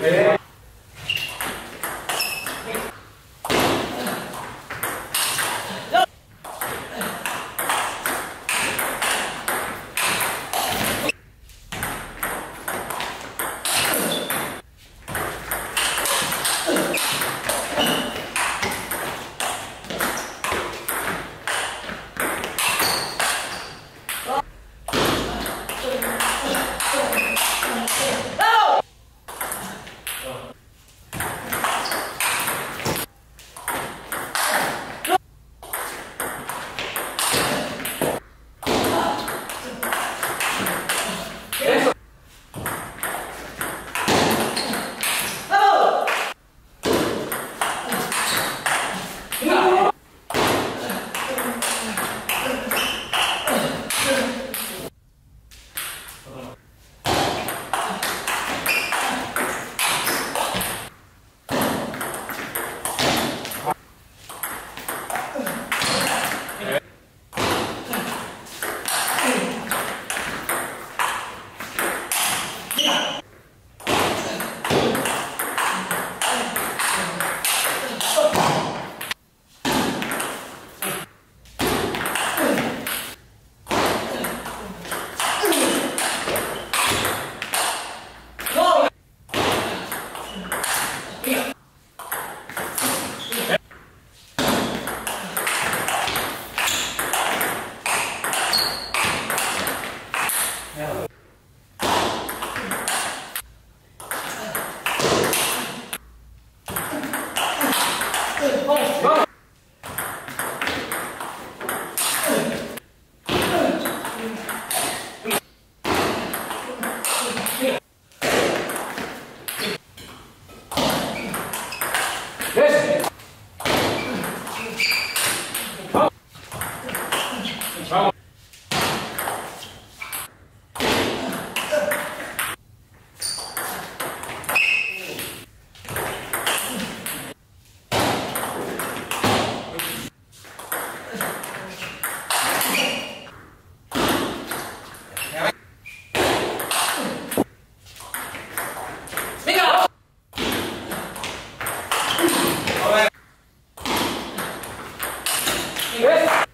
네. Esse...